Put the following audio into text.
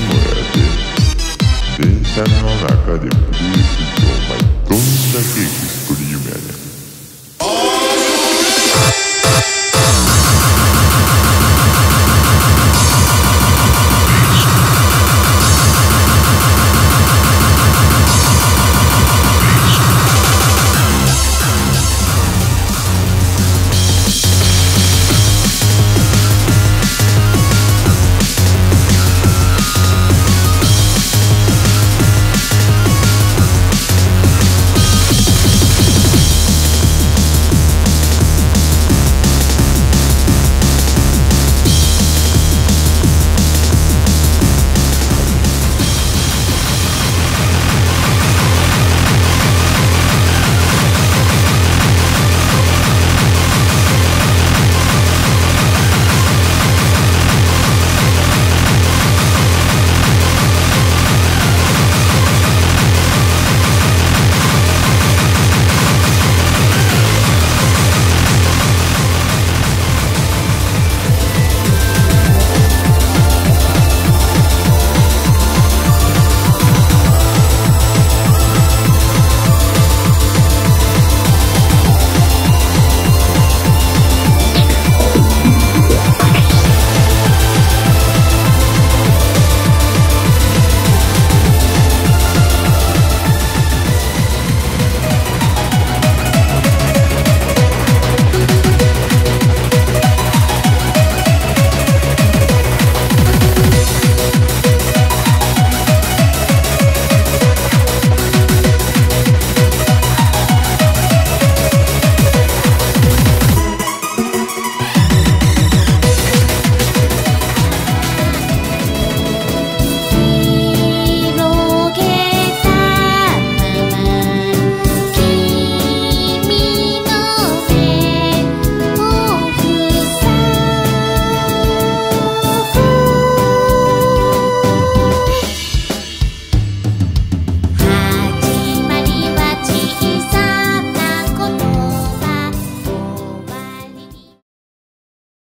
moleque. Pensa numa maca de preço, mais tonda que escolhi